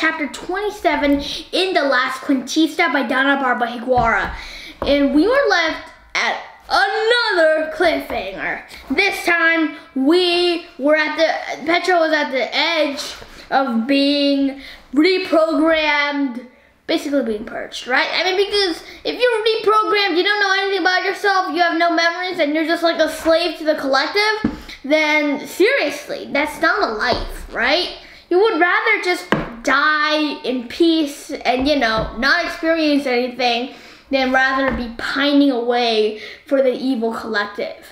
chapter 27 in The Last Cuentista by Donna Barba Higuera. And we were left at another cliffhanger. This time we were at the, Petra was at the edge of being reprogrammed, basically being purged, right? I mean, because if you're reprogrammed, you don't know anything about yourself, you have no memories, and you're just like a slave to the collective then seriously, that's not a life, right? You would rather just die in peace and, you know, not experience anything than rather be pining away for the evil collective.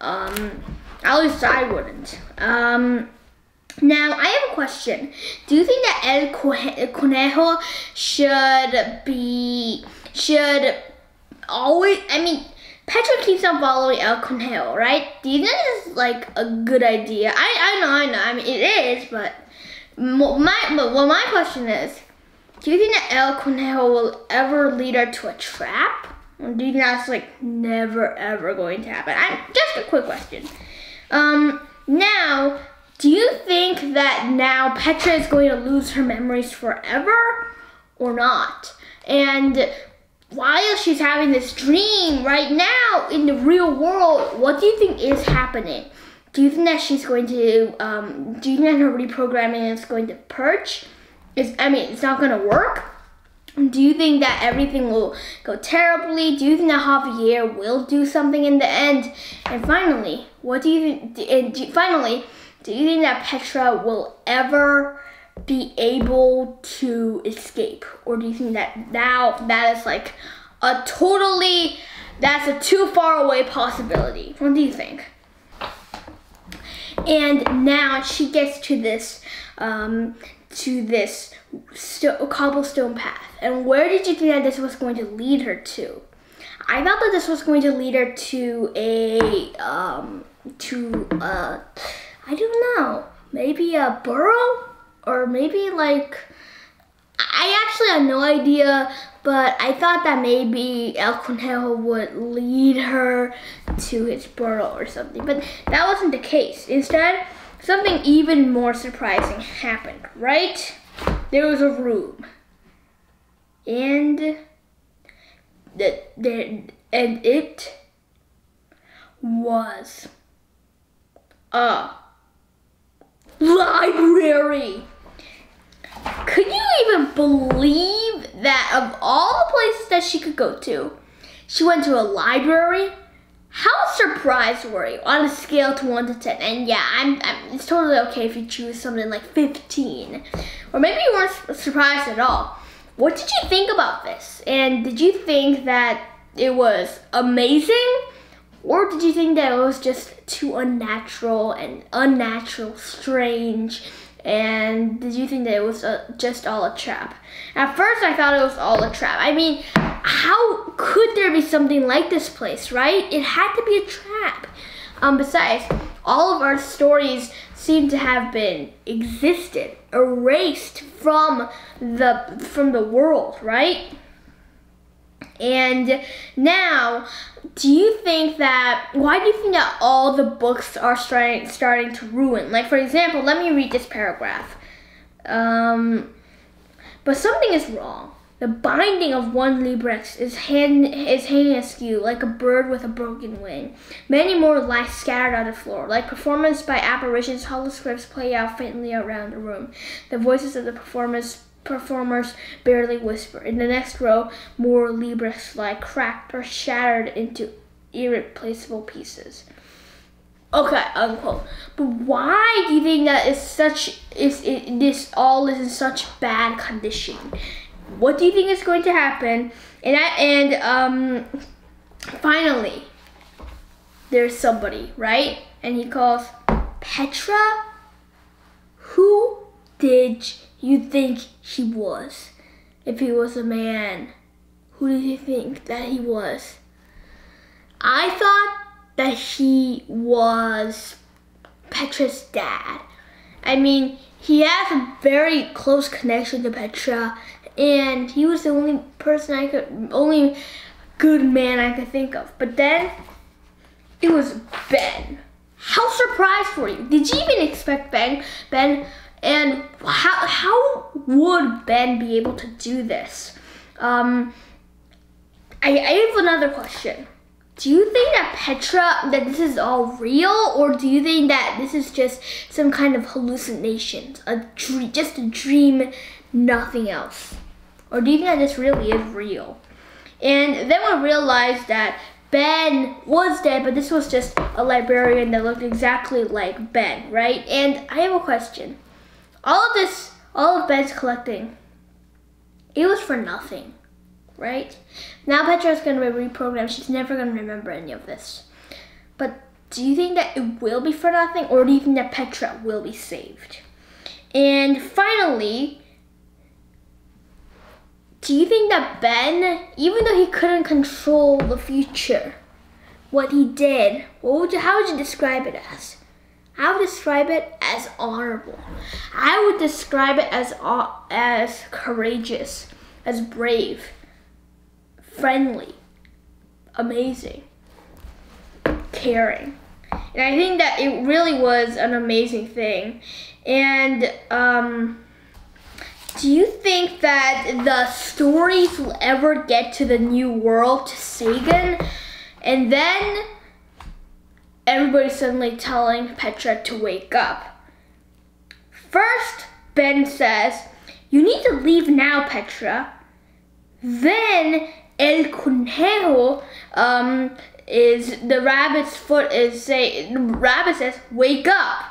Um, at least I wouldn't. Um, now, I have a question. Do you think that El Conejo should be, should always, I mean, Petra keeps on following El Conejo, right? Do you think this is like a good idea? I, I know, I know. I mean, it is, but my, well, my question is, do you think that El Conejo will ever lead her to a trap? Or do you think that's like never ever going to happen? I, just a quick question. Um, now, do you think that now Petra is going to lose her memories forever or not? And while she's having this dream right now in the real world, what do you think is happening? Do you think that she's going to, um, do you think that her reprogramming is going to purge? Is I mean, it's not going to work? Do you think that everything will go terribly? Do you think that Javier will do something in the end? And finally, what do you think, and do, finally, do you think that Petra will ever be able to escape? Or do you think that now that is like a totally, that's a too far away possibility? What do you think? And now she gets to this, um, to this cobblestone path. And where did you think that this was going to lead her to? I thought that this was going to lead her to a, um, to, uh, I don't know, maybe a burrow? or maybe like I actually had no idea, but I thought that maybe El Conejo would lead her to his burrow or something, but that wasn't the case. Instead, something even more surprising happened, right? There was a room, and the, the, and it was a library. Could you even believe that of all the places that she could go to, she went to a library? How surprised were you on a scale to 1 to 10? And yeah, I'm, I'm, it's totally okay if you choose something like 15. Or maybe you weren't surprised at all. What did you think about this? And did you think that it was amazing? Or did you think that it was just too unnatural and unnatural, strange, and did you think that it was a, just all a trap? At first, I thought it was all a trap. I mean, how could there be something like this place, right? It had to be a trap. Um, besides, all of our stories seem to have been existed, erased from the from the world, right? And now, do you think that, why do you think that all the books are starting, starting to ruin? Like, for example, let me read this paragraph. Um, but something is wrong. The binding of one Librex is, hand, is hanging askew like a bird with a broken wing. Many more lie scattered on the floor. Like performance by apparitions, holoscripts play out faintly around the room. The voices of the performers performers barely whisper. In the next row, more Libres lie cracked or shattered into irreplaceable pieces. Okay, unquote. But why do you think that is such is it, this all is in such bad condition? What do you think is going to happen? And I, and um, finally, there's somebody right, and he calls Petra. Who did you think he was? If he was a man, who do you think that he was? I thought that he was Petra's dad. I mean, he has a very close connection to Petra, and he was the only person I could, only good man I could think of. But then it was Ben. How surprised were you? Did you even expect Ben? Ben, and how how would Ben be able to do this? Um, I, I have another question. Do you think that Petra, that this is all real, or do you think that this is just some kind of hallucinations, a dream, just a dream, nothing else? Or do you think that this really is real? And then we realized that Ben was dead, but this was just a librarian that looked exactly like Ben, right? And I have a question. All of this, all of Ben's collecting, it was for nothing right? Now Petra's going to be reprogrammed. She's never going to remember any of this. But do you think that it will be for nothing or do you think that Petra will be saved? And finally, do you think that Ben, even though he couldn't control the future, what he did, what would you, how would you describe it as? I would describe it as honorable. I would describe it as as courageous, as brave friendly, amazing, caring. And I think that it really was an amazing thing. And um, do you think that the stories will ever get to the new world, to Sagan? And then everybody's suddenly telling Petra to wake up. First, Ben says, You need to leave now, Petra. Then El Conejo um, is the rabbit's foot is say the rabbit says wake up.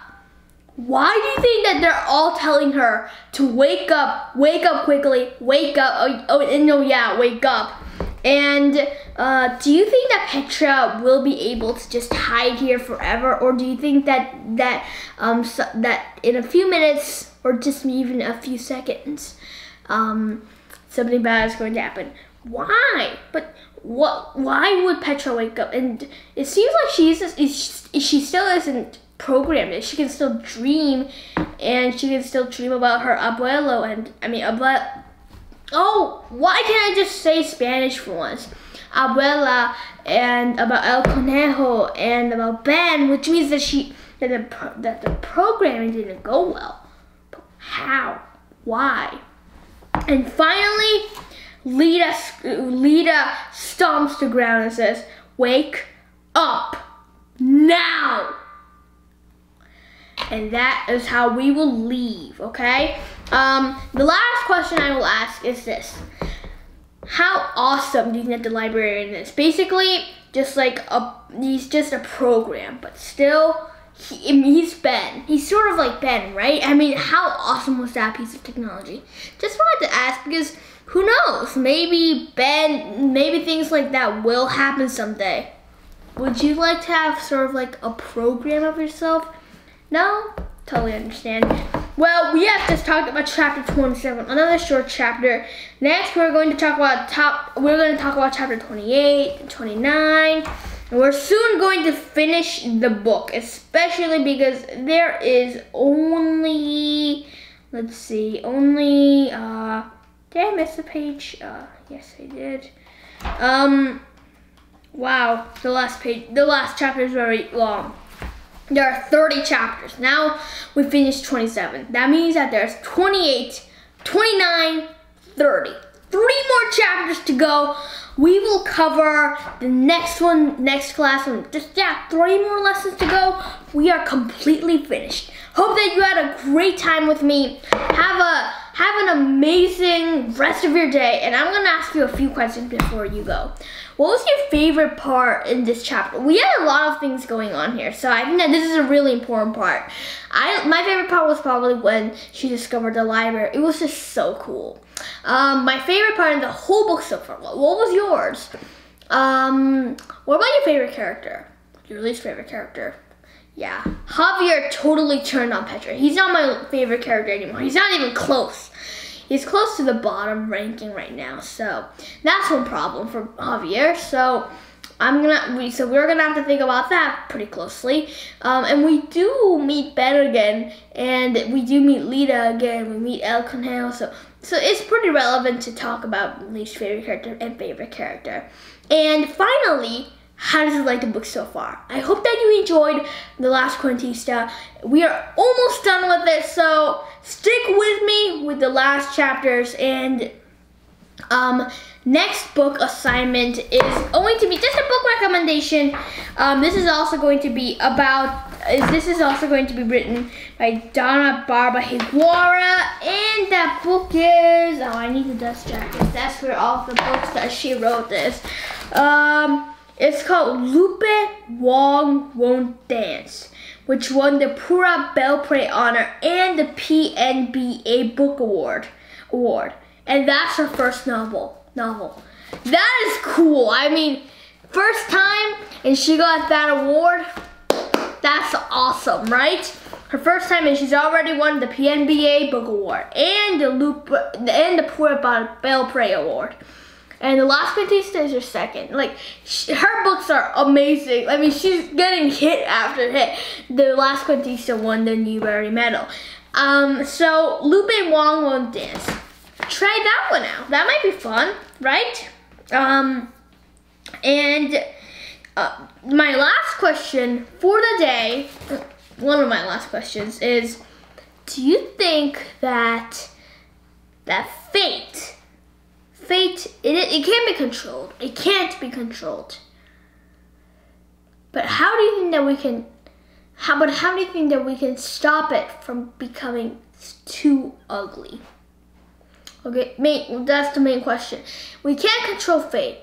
Why do you think that they're all telling her to wake up, wake up quickly, wake up? Oh, oh no, yeah, wake up. And uh, do you think that Petra will be able to just hide here forever, or do you think that that um, so, that in a few minutes or just even a few seconds, um, something bad is going to happen? Why? But what? Why would Petra wake up? And it seems like she's she still isn't programmed. She can still dream, and she can still dream about her abuelo. And I mean, abuela. Oh, why can't I just say Spanish for once? Abuela and about El Conejo and about Ben, which means that she that the that the programming didn't go well. But how? Why? And finally, Lita, Lita stomps the ground and says, Wake up now. And that is how we will leave, okay? Um, the last question I will ask is this. How awesome do you think the librarian is? Basically, just like a, he's just a program, but still, he, he's Ben. He's sort of like Ben, right? I mean, how awesome was that piece of technology? Just wanted to ask because who knows? Maybe Ben, maybe things like that will happen someday. Would you like to have sort of like a program of yourself? No? Totally understand. Well, we have just talked about chapter 27, another short chapter. Next, we're going to talk about top, we're going to talk about chapter 28 29. And we're soon going to finish the book, especially because there is only, let's see, only, uh, did I miss a page? Uh, yes, I did. Um, wow, the last page, the last chapter is very long. There are 30 chapters. Now we finished 27. That means that there's 28, 29, 30. Three more chapters to go. We will cover the next one, next class, and just, yeah, three more lessons to go. We are completely finished. Hope that you had a great time with me. Have a have an amazing rest of your day. And I'm gonna ask you a few questions before you go. What was your favorite part in this chapter? We had a lot of things going on here, so I think that this is a really important part. I my favorite part was probably when she discovered the library. It was just so cool. Um, my favorite part in the whole book so far. What was yours? Um, what about your favorite character? Your least favorite character? Yeah, Javier totally turned on Petra. He's not my favorite character anymore. He's not even close. He's close to the bottom ranking right now. So that's one problem for Javier. So I'm gonna we, so we're gonna have to think about that pretty closely. Um, and we do meet Ben again, and we do meet Lita again. We meet El Conejo, so so it's pretty relevant to talk about least favorite character and favorite character. And finally, how does it like the book so far? I hope that you enjoyed the last Cuentista. We are almost done with it, so stick with me with the last chapters and um, next book assignment is going to be just a book recommendation. Um, this is also going to be about, this is also going to be written by Donna Barba Higuera. And that book is, oh, I need the dust jacket. That's where all the books that she wrote this. Um, it's called Lupe Wong Won't Dance which won the Pura Belpré Honor and the PNBA Book Award. Award and that's her first novel. Novel. That is cool. I mean, first time and she got that award. That's awesome, right? Her first time and she's already won the PNBA Book Award and the Loop and the Pura Belpré Award. And the Last Cuentista is her second. Like, she, her books are amazing. I mean, she's getting hit after hit. The Last Cuentista won the Newbery Medal. Um, so, Lupe Wong won't dance try that one out. That might be fun, right? Um, and uh, my last question for the day, one of my last questions is, do you think that that fate, fate, it, it can't be controlled. It can't be controlled. But how do you think that we can, how, but how do you think that we can stop it from becoming too ugly? Okay, main, that's the main question. We can't control fate,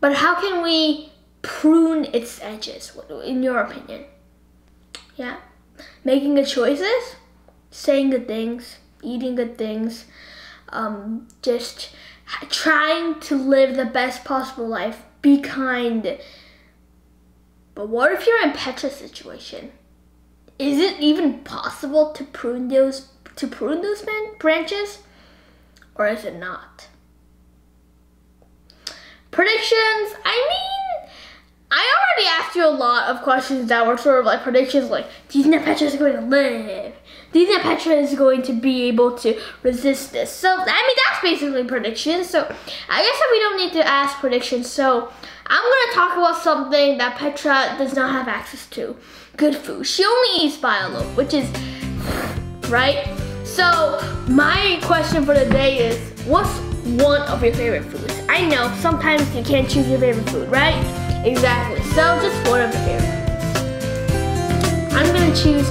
but how can we prune its edges, in your opinion? Yeah, making good choices, saying good things, eating good things, um, just trying to live the best possible life, be kind. But what if you're in Petra's situation? Is it even possible to prune those to prune those branches? or is it not? Predictions, I mean, I already asked you a lot of questions that were sort of like predictions like, do you think that Petra is going to live? Think Petra is going to be able to resist this? So, I mean, that's basically predictions. So, I guess that we don't need to ask predictions. So, I'm going to talk about something that Petra does not have access to. Good food. She only eats Biolope, which is, right? So my question for the day is, what's one of your favorite foods? I know sometimes you can't choose your favorite food, right? Exactly. So just one of your favorite foods. I'm gonna choose